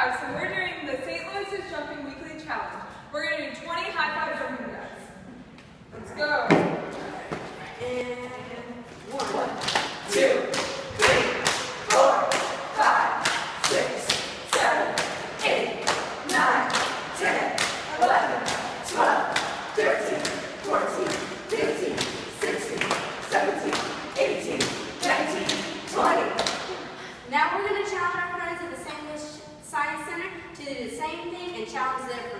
fives. So we're doing the St. Lou is Jumping Weekly Challenge. We're going to do 20 high five jumping jacks. Let's go. And one, two, three, four, five, six, seven, eight, nine, ten, eleven, twelve, thirteen, fourteen. to do the same thing and challenge them for